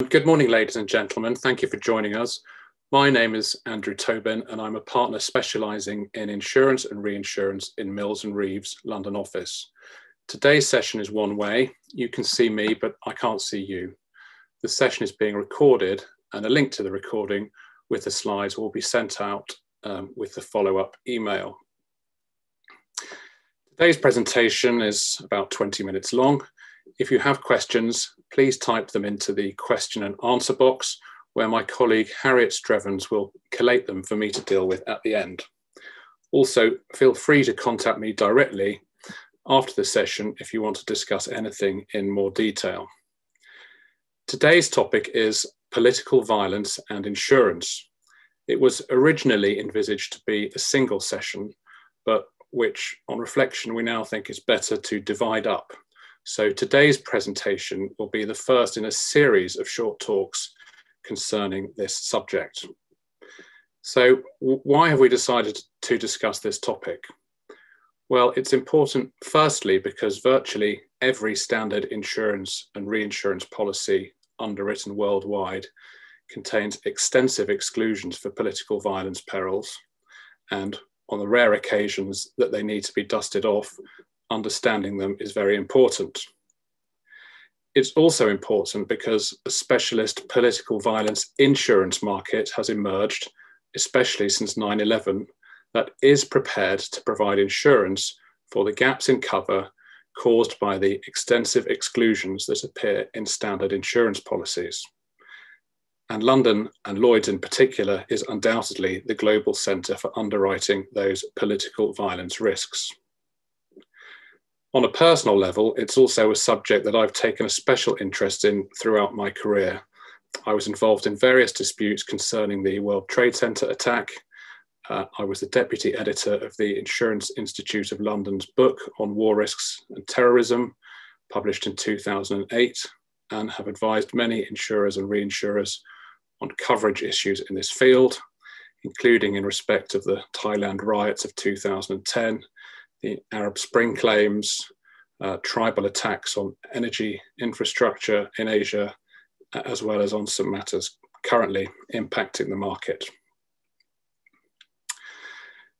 Good morning, ladies and gentlemen. Thank you for joining us. My name is Andrew Tobin, and I'm a partner specialising in insurance and reinsurance in Mills and Reeve's London office. Today's session is one way. You can see me, but I can't see you. The session is being recorded, and a link to the recording with the slides will be sent out um, with the follow-up email. Today's presentation is about 20 minutes long. If you have questions, please type them into the question and answer box where my colleague Harriet Strevens will collate them for me to deal with at the end. Also, feel free to contact me directly after the session if you want to discuss anything in more detail. Today's topic is political violence and insurance. It was originally envisaged to be a single session, but which on reflection we now think is better to divide up so today's presentation will be the first in a series of short talks concerning this subject. So why have we decided to discuss this topic? Well, it's important firstly because virtually every standard insurance and reinsurance policy underwritten worldwide contains extensive exclusions for political violence perils. And on the rare occasions that they need to be dusted off, understanding them is very important. It's also important because a specialist political violence insurance market has emerged, especially since 9 11, that is prepared to provide insurance for the gaps in cover caused by the extensive exclusions that appear in standard insurance policies. And London and Lloyd's in particular is undoubtedly the global centre for underwriting those political violence risks. On a personal level, it's also a subject that I've taken a special interest in throughout my career. I was involved in various disputes concerning the World Trade Center attack. Uh, I was the deputy editor of the Insurance Institute of London's book on war risks and terrorism, published in 2008, and have advised many insurers and reinsurers on coverage issues in this field, including in respect of the Thailand riots of 2010 the Arab Spring claims, uh, tribal attacks on energy infrastructure in Asia, as well as on some matters currently impacting the market.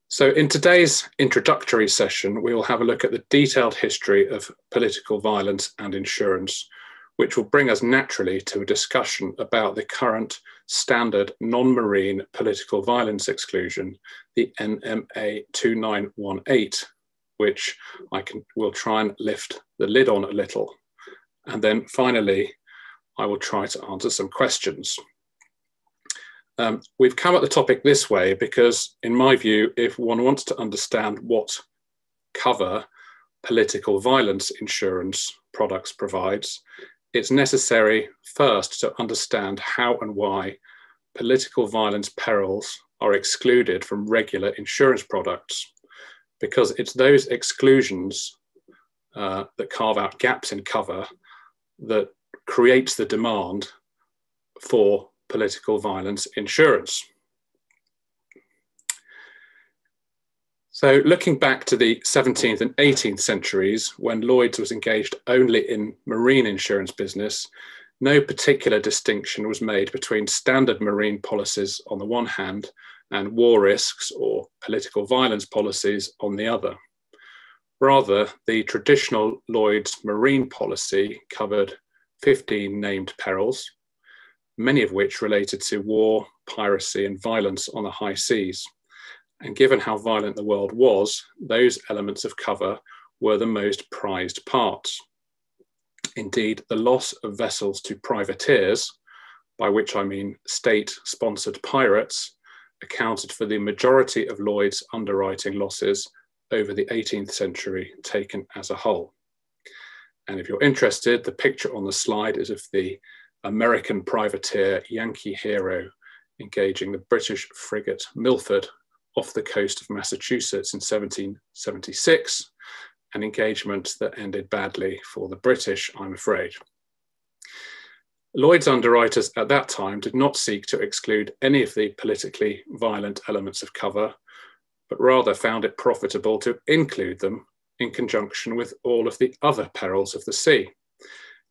So in today's introductory session, we will have a look at the detailed history of political violence and insurance, which will bring us naturally to a discussion about the current standard non-marine political violence exclusion, the NMA 2918, which I can will try and lift the lid on a little. And then finally, I will try to answer some questions. Um, we've come at the topic this way because, in my view, if one wants to understand what cover political violence insurance products provides, it's necessary first to understand how and why political violence perils are excluded from regular insurance products because it's those exclusions uh, that carve out gaps in cover that creates the demand for political violence insurance. So looking back to the 17th and 18th centuries, when Lloyd's was engaged only in marine insurance business, no particular distinction was made between standard marine policies on the one hand and war risks or political violence policies on the other. Rather, the traditional Lloyd's marine policy covered 15 named perils, many of which related to war, piracy, and violence on the high seas. And given how violent the world was, those elements of cover were the most prized parts. Indeed, the loss of vessels to privateers, by which I mean state sponsored pirates, accounted for the majority of Lloyd's underwriting losses over the 18th century taken as a whole. And if you're interested, the picture on the slide is of the American privateer Yankee Hero engaging the British frigate Milford off the coast of Massachusetts in 1776, an engagement that ended badly for the British, I'm afraid. Lloyd's underwriters at that time did not seek to exclude any of the politically violent elements of cover, but rather found it profitable to include them in conjunction with all of the other perils of the sea.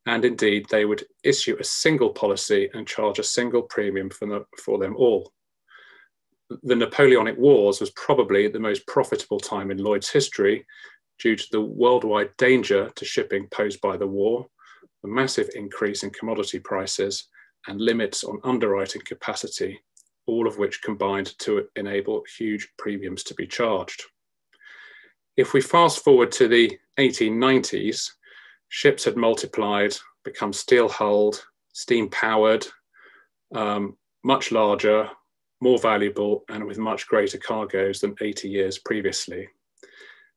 And indeed, they would issue a single policy and charge a single premium for, the, for them all. The Napoleonic Wars was probably the most profitable time in Lloyd's history due to the worldwide danger to shipping posed by the war, the massive increase in commodity prices, and limits on underwriting capacity, all of which combined to enable huge premiums to be charged. If we fast forward to the 1890s, ships had multiplied, become steel hulled, steam powered, um, much larger, more valuable, and with much greater cargoes than 80 years previously.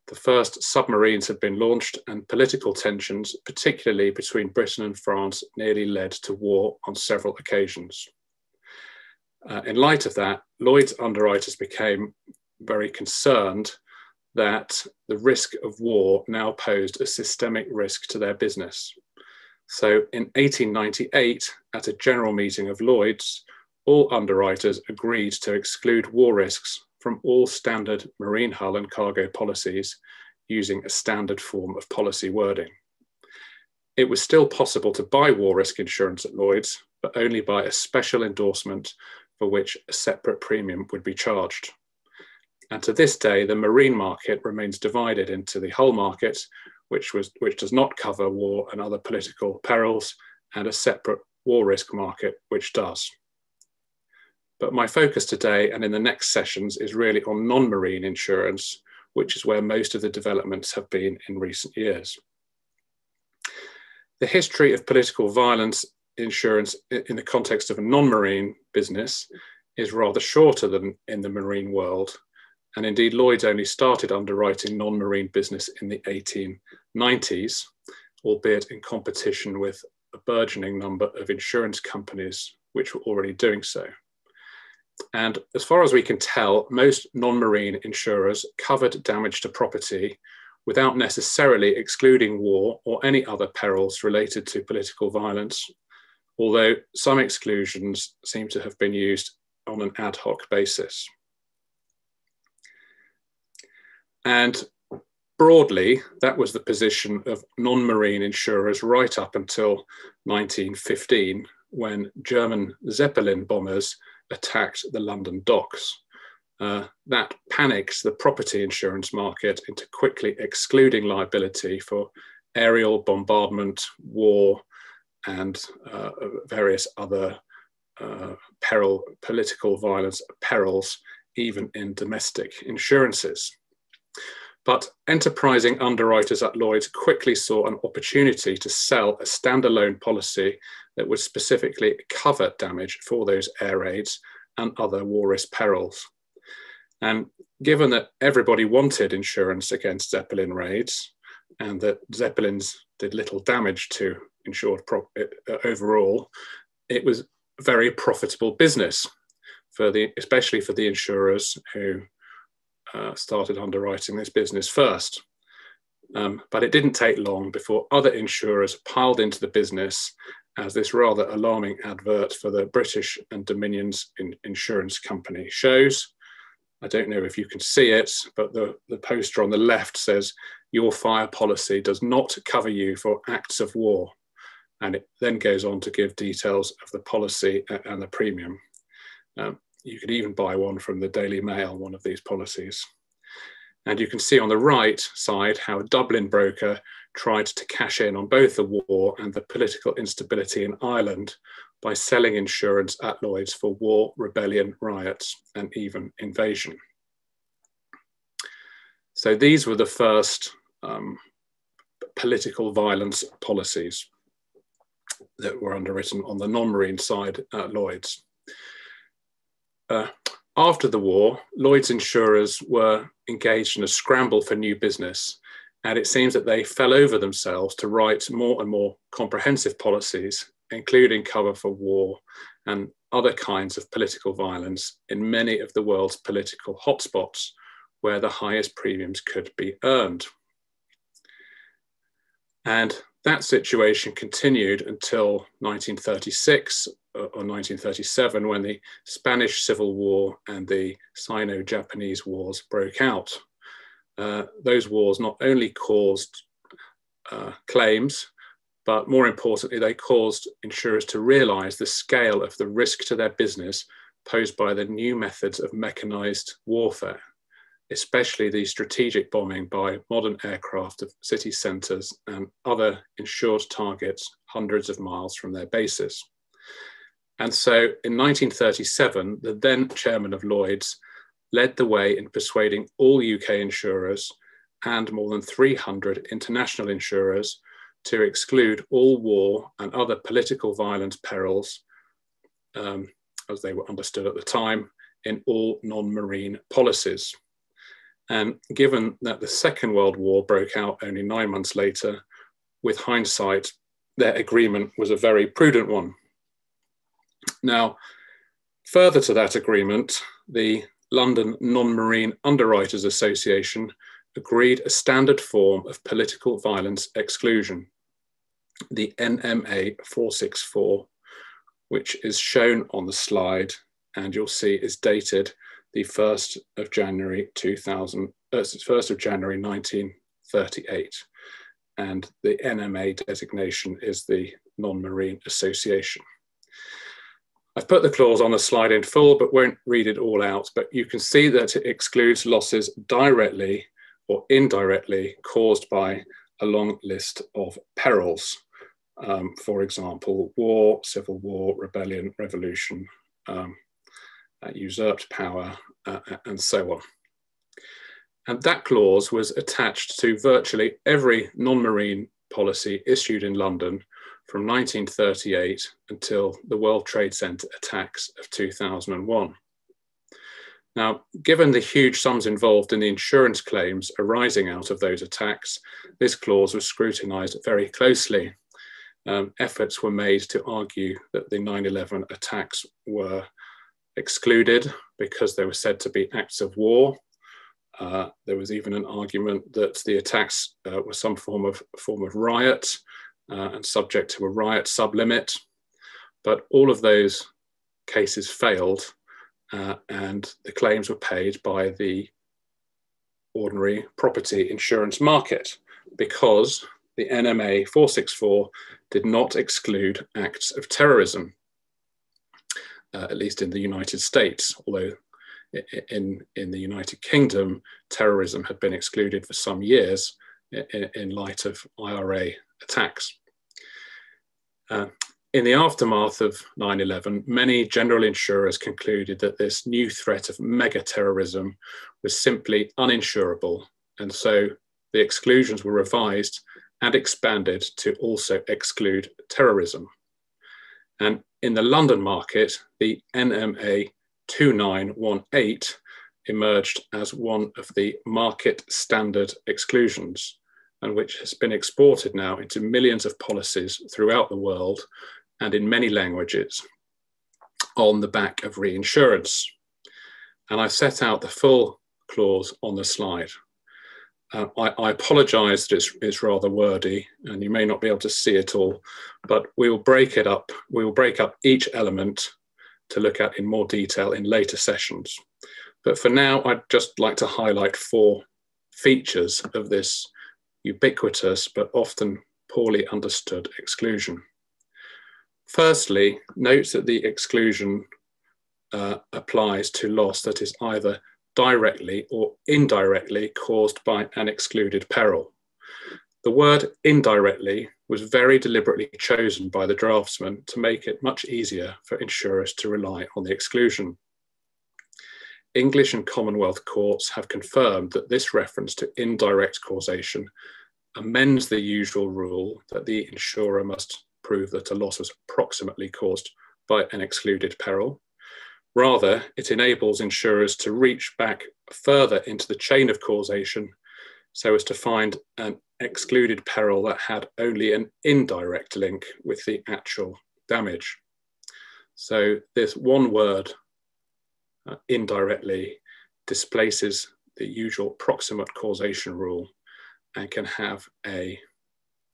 The first submarines had been launched, and political tensions, particularly between Britain and France, nearly led to war on several occasions. Uh, in light of that, Lloyd's underwriters became very concerned that the risk of war now posed a systemic risk to their business. So in 1898, at a general meeting of Lloyd's, all underwriters agreed to exclude war risks from all standard marine hull and cargo policies using a standard form of policy wording. It was still possible to buy war risk insurance at Lloyd's, but only by a special endorsement for which a separate premium would be charged. And to this day, the marine market remains divided into the hull market, which, was, which does not cover war and other political perils, and a separate war risk market, which does. But my focus today and in the next sessions is really on non-marine insurance, which is where most of the developments have been in recent years. The history of political violence insurance in the context of a non-marine business is rather shorter than in the marine world. And indeed, Lloyd's only started underwriting non-marine business in the 1890s, albeit in competition with a burgeoning number of insurance companies which were already doing so. And as far as we can tell, most non-marine insurers covered damage to property without necessarily excluding war or any other perils related to political violence, although some exclusions seem to have been used on an ad hoc basis. And broadly, that was the position of non-marine insurers right up until 1915, when German Zeppelin bombers attacked the London docks. Uh, that panics the property insurance market into quickly excluding liability for aerial bombardment, war, and uh, various other uh, peril, political violence perils, even in domestic insurances. But enterprising underwriters at Lloyd's quickly saw an opportunity to sell a standalone policy that would specifically cover damage for those air raids and other war risk perils. And given that everybody wanted insurance against Zeppelin raids and that Zeppelins did little damage to insured uh, overall, it was very profitable business for the, especially for the insurers who uh, started underwriting this business first. Um, but it didn't take long before other insurers piled into the business as this rather alarming advert for the British and Dominions in insurance company shows. I don't know if you can see it, but the, the poster on the left says, your fire policy does not cover you for acts of war. And it then goes on to give details of the policy and the premium. Um, you could even buy one from the Daily Mail, one of these policies. And you can see on the right side how a Dublin broker tried to cash in on both the war and the political instability in Ireland by selling insurance at Lloyd's for war, rebellion, riots, and even invasion. So these were the first um, political violence policies that were underwritten on the non-marine side at Lloyd's. Uh, after the war, Lloyd's insurers were engaged in a scramble for new business, and it seems that they fell over themselves to write more and more comprehensive policies, including cover for war and other kinds of political violence in many of the world's political hotspots where the highest premiums could be earned. And that situation continued until 1936 uh, or 1937 when the Spanish Civil War and the Sino-Japanese Wars broke out. Uh, those wars not only caused uh, claims, but more importantly, they caused insurers to realize the scale of the risk to their business posed by the new methods of mechanized warfare, especially the strategic bombing by modern aircraft of city centers and other insured targets hundreds of miles from their bases. And so in 1937, the then chairman of Lloyd's led the way in persuading all UK insurers and more than 300 international insurers to exclude all war and other political violence perils, um, as they were understood at the time, in all non marine policies. And given that the Second World War broke out only nine months later, with hindsight, their agreement was a very prudent one. Now, further to that agreement, the London Non Marine Underwriters Association agreed a standard form of political violence exclusion, the NMA 464, which is shown on the slide and you'll see is dated the 1st of January 2000, uh, 1st of January 1938. And the NMA designation is the Non-Marine Association. I've put the clause on the slide in full, but won't read it all out. But you can see that it excludes losses directly or indirectly caused by a long list of perils. Um, for example, war, civil war, rebellion, revolution, um, uh, usurped power, uh, uh, and so on. And that clause was attached to virtually every non marine policy issued in London from 1938 until the World Trade Center attacks of 2001. Now, given the huge sums involved in the insurance claims arising out of those attacks, this clause was scrutinized very closely. Um, efforts were made to argue that the 9 11 attacks were excluded because they were said to be acts of war. Uh, there was even an argument that the attacks uh, were some form of form of riot uh, and subject to a riot sublimit. But all of those cases failed, uh, and the claims were paid by the ordinary property insurance market because the NMA 464 did not exclude acts of terrorism uh, at least in the United States, although in, in the United Kingdom, terrorism had been excluded for some years in light of IRA attacks. Uh, in the aftermath of 9 11, many general insurers concluded that this new threat of mega terrorism was simply uninsurable. And so the exclusions were revised and expanded to also exclude terrorism. And in the London market, the NMA 2918 emerged as one of the market standard exclusions and which has been exported now into millions of policies throughout the world and in many languages on the back of reinsurance. And I set out the full clause on the slide. Uh, I, I apologize that it's, it's, rather wordy and you may not be able to see it all, but we will break it up. We will break up each element to look at in more detail in later sessions. But for now, I'd just like to highlight four features of this ubiquitous but often poorly understood exclusion. Firstly, note that the exclusion uh, applies to loss that is either directly or indirectly caused by an excluded peril. The word indirectly was very deliberately chosen by the draftsman to make it much easier for insurers to rely on the exclusion. English and Commonwealth courts have confirmed that this reference to indirect causation amends the usual rule that the insurer must prove that a loss was approximately caused by an excluded peril Rather, it enables insurers to reach back further into the chain of causation so as to find an excluded peril that had only an indirect link with the actual damage. So this one word uh, indirectly displaces the usual proximate causation rule and can have a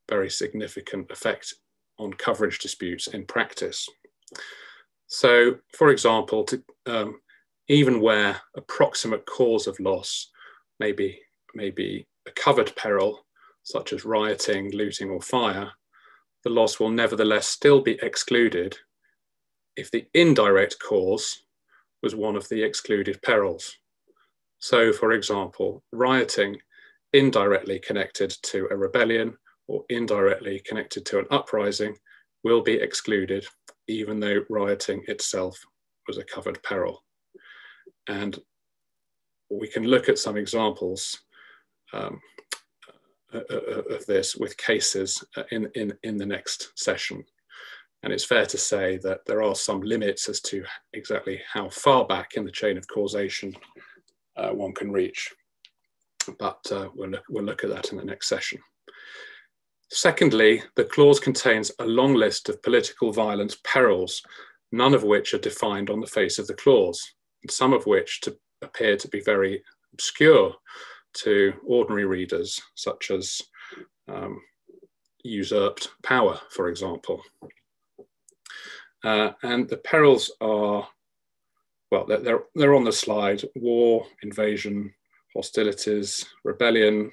very significant effect on coverage disputes in practice. So, for example, to, um, even where a proximate cause of loss may be, may be a covered peril, such as rioting, looting, or fire, the loss will nevertheless still be excluded if the indirect cause was one of the excluded perils. So, for example, rioting indirectly connected to a rebellion or indirectly connected to an uprising will be excluded, even though rioting itself was a covered peril. And we can look at some examples um, uh, uh, uh, of this with cases in, in, in the next session. And it's fair to say that there are some limits as to exactly how far back in the chain of causation uh, one can reach. But uh, we'll, look, we'll look at that in the next session. Secondly, the clause contains a long list of political violence perils, none of which are defined on the face of the clause, and some of which to appear to be very obscure to ordinary readers, such as um, usurped power, for example. Uh, and the perils are, well, they're, they're on the slide, war, invasion, hostilities, rebellion,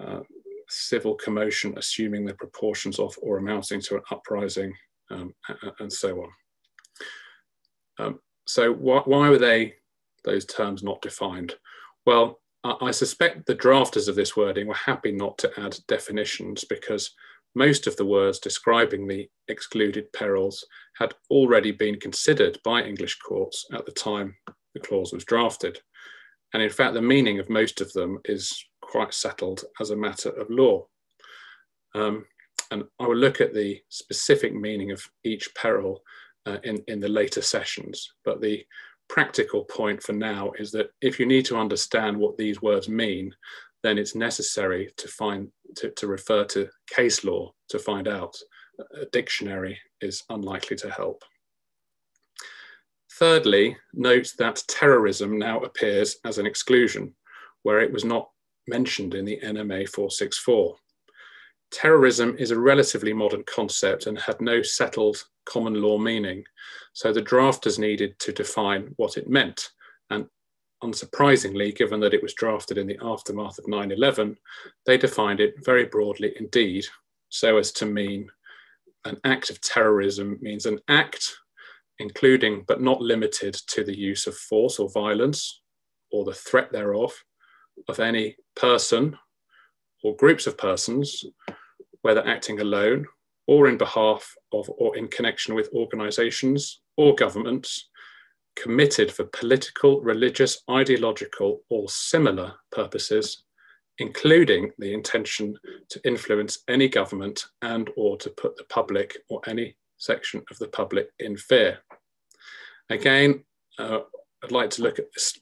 uh, civil commotion, assuming the proportions of or amounting to an uprising, um, and so on. Um, so why, why were they, those terms not defined? Well, I suspect the drafters of this wording were happy not to add definitions because most of the words describing the excluded perils had already been considered by English courts at the time the clause was drafted. And in fact, the meaning of most of them is quite settled as a matter of law. Um, and I will look at the specific meaning of each peril uh, in, in the later sessions, but the practical point for now is that if you need to understand what these words mean, then it's necessary to find to, to refer to case law to find out. A dictionary is unlikely to help. Thirdly, note that terrorism now appears as an exclusion, where it was not mentioned in the NMA 464. Terrorism is a relatively modern concept and had no settled common law meaning, so the drafters needed to define what it meant, and unsurprisingly, given that it was drafted in the aftermath of 9 11, they defined it very broadly indeed, so as to mean an act of terrorism means an act including but not limited to the use of force or violence or the threat thereof of any person or groups of persons, whether acting alone or in behalf of or in connection with organizations or governments committed for political, religious, ideological, or similar purposes, including the intention to influence any government and or to put the public or any section of the public in fear. Again, uh, I'd like to look at this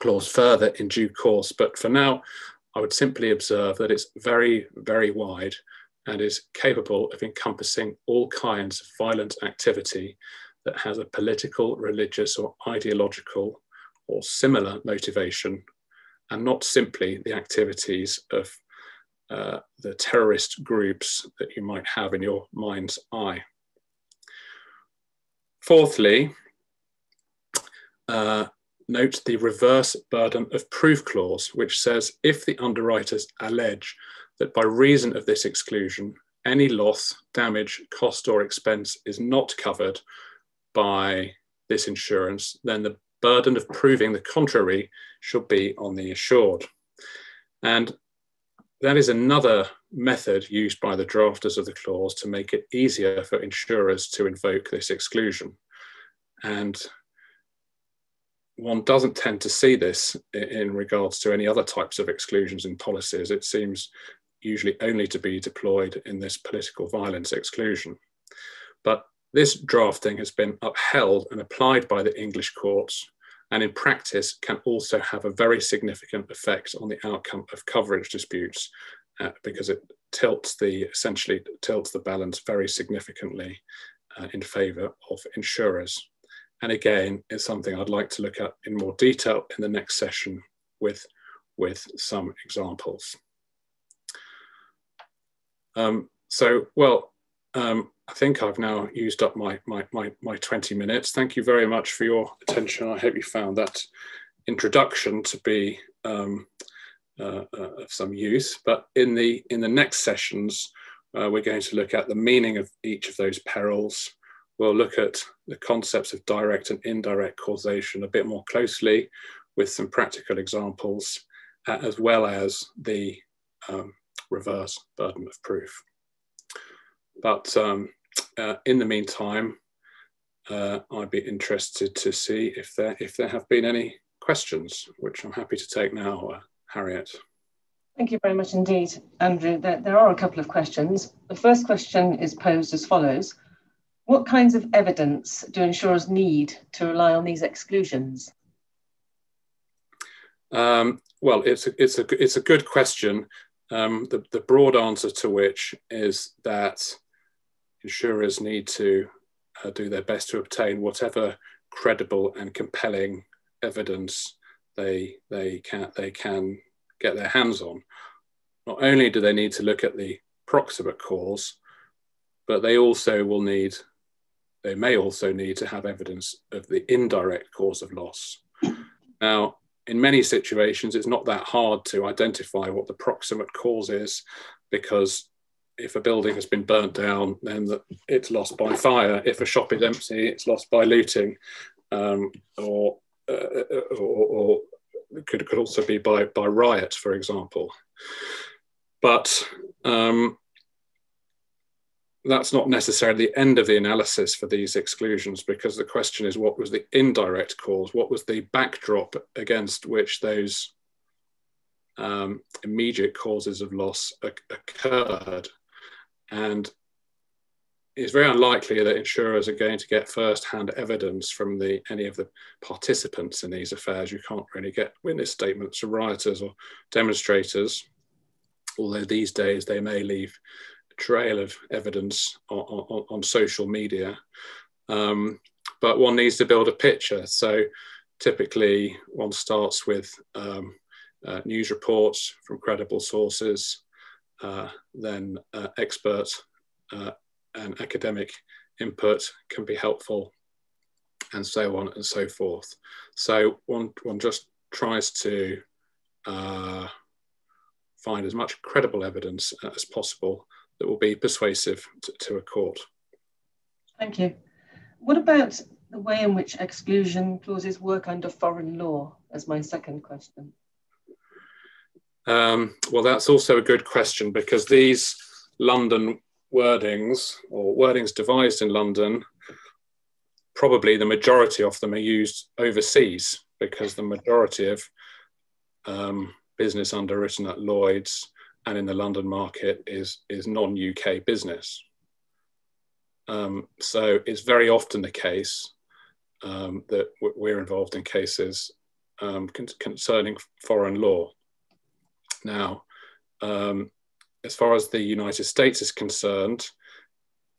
clause further in due course, but for now, I would simply observe that it's very, very wide and is capable of encompassing all kinds of violent activity that has a political, religious, or ideological or similar motivation, and not simply the activities of uh, the terrorist groups that you might have in your mind's eye. Fourthly, uh, note the reverse burden of proof clause, which says if the underwriters allege that by reason of this exclusion, any loss, damage, cost, or expense is not covered by this insurance, then the burden of proving the contrary should be on the assured. And that is another method used by the drafters of the clause to make it easier for insurers to invoke this exclusion. And one doesn't tend to see this in regards to any other types of exclusions in policies. It seems usually only to be deployed in this political violence exclusion. But this drafting has been upheld and applied by the English courts and in practice can also have a very significant effect on the outcome of coverage disputes uh, because it tilts the essentially tilts the balance very significantly uh, in favor of insurers. And again, it's something I'd like to look at in more detail in the next session with, with some examples. Um, so, well, um, I think I've now used up my, my, my, my 20 minutes. Thank you very much for your attention. I hope you found that introduction to be um, uh, uh, of some use. But in the, in the next sessions, Uh, we're going to look at the meaning of each of those perils. We'll look at the concepts of direct and indirect causation a bit more closely with some practical examples, uh, as well as the um, reverse burden of proof. But um, uh, in the meantime, uh, I'd be interested to see if there if there have been any questions, which I'm happy to take now, uh, Harriet. Thank you very much indeed, Andrew. There, there are a couple of questions. The first question is posed as follows. What kinds of evidence do insurers need to rely on these exclusions? Um, well, it's a, it's, a, it's a good question. Um, the, the broad answer to which is that insurers need to uh, do their best to obtain whatever credible and compelling evidence they, they, can, they can get their hands on. Not only do they need to look at the proximate cause, but they also will need, they may also need to have evidence of the indirect cause of loss. Now, in many situations, it's not that hard to identify what the proximate cause is because if a building has been burnt down, then it's lost by fire. If a shop is empty, it's lost by looting, um, or, uh, or, or could, could also be by, by riot, for example. But um, that's not necessarily the end of the analysis for these exclusions because the question is what was the indirect cause? What was the backdrop against which those um, immediate causes of loss occurred? And it's very unlikely that insurers are going to get first-hand evidence from the any of the participants in these affairs. You can't really get witness statements from rioters or demonstrators, although these days they may leave a trail of evidence on, on, on social media. Um, but one needs to build a picture. So typically one starts with um, uh, news reports from credible sources, then uh, expert uh, and academic input can be helpful and so on and so forth. So one, one just tries to uh, find as much credible evidence as possible that will be persuasive to, to, a court. Thank you. What about the way in which exclusion clauses work under foreign law as my second question? Um, well, that's also a good question because these London wordings or wordings devised in London, probably the majority of them are used overseas because the majority of um, business underwritten at Lloyd's and in the London market is, is non-UK business. Um, so it's very often the case um, that we're involved in cases um, con concerning foreign law. Now, um, as far as the United States is concerned,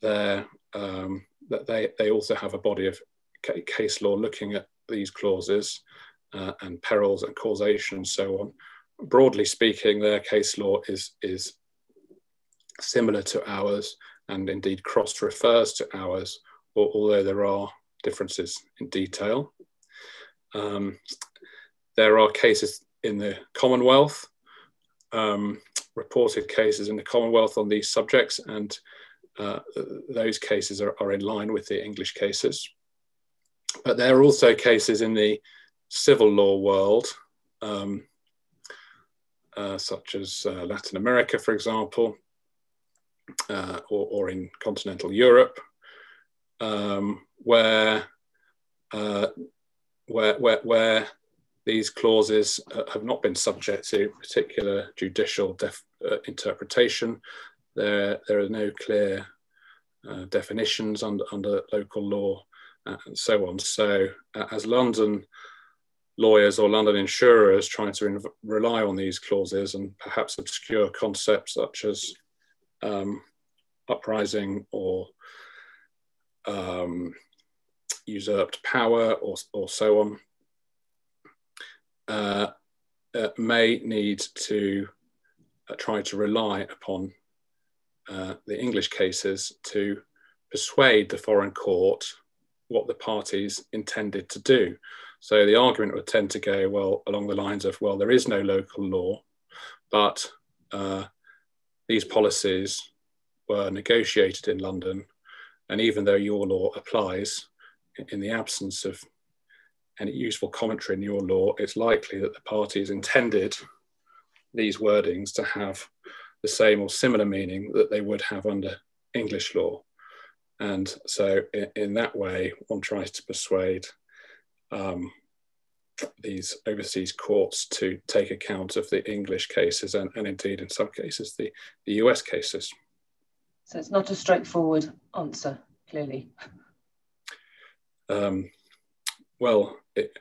um, that they, they also have a body of case law looking at these clauses uh, and perils and causation and so on. Broadly speaking, their case law is, is similar to ours and indeed cross refers to ours, although there are differences in detail. Um, there are cases in the Commonwealth um, reported cases in the Commonwealth on these subjects, and uh, those cases are, are, in line with the English cases. But there are also cases in the civil law world, um, uh, such as uh, Latin America, for example, uh, or, or, in continental Europe, um, where, uh, where, where, where these clauses uh, have not been subject to particular judicial uh, interpretation. There, there are no clear uh, definitions under, under local law uh, and so on. So uh, as London lawyers or London insurers trying to rely on these clauses and perhaps obscure concepts such as um, uprising or um, usurped power or, or so on, uh, uh, may need to uh, try to rely upon uh, the English cases to persuade the foreign court what the parties intended to do. So the argument would tend to go, well, along the lines of, well, there is no local law, but uh, these policies were negotiated in London, and even though your law applies, in the absence of any useful commentary in your law, it's likely that the parties intended these wordings to have the same or similar meaning that they would have under English law. And so, in, in that way, one tries to persuade um, these overseas courts to take account of the English cases and, and indeed, in some cases, the, the US cases. So, it's not a straightforward answer, clearly. Um, well, it,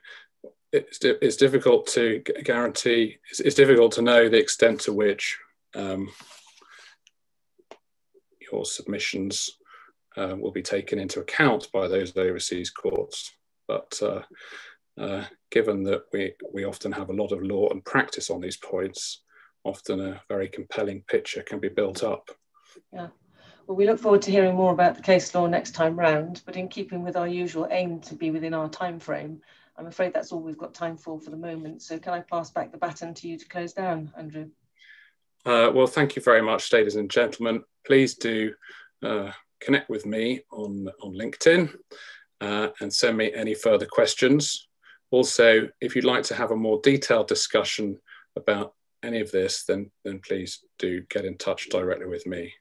it's, it's difficult to guarantee, it's, it's, difficult to know the extent to which um, your submissions uh, will be taken into account by those overseas courts. But uh, uh, given that we, we often have a lot of law and practice on these points, often a very compelling picture can be built up. Yeah. Well, we look forward to hearing more about the case law next time round, but in keeping with our usual aim to be within our time frame, I'm afraid that's all we've got time for for the moment. So can I pass back the baton to you to close down, Andrew? Uh, well, thank you very much, ladies and gentlemen. Please do uh, connect with me on, on LinkedIn uh, and send me any further questions. Also, if you'd like to have a more detailed discussion about any of this, then, then please do get in touch directly with me.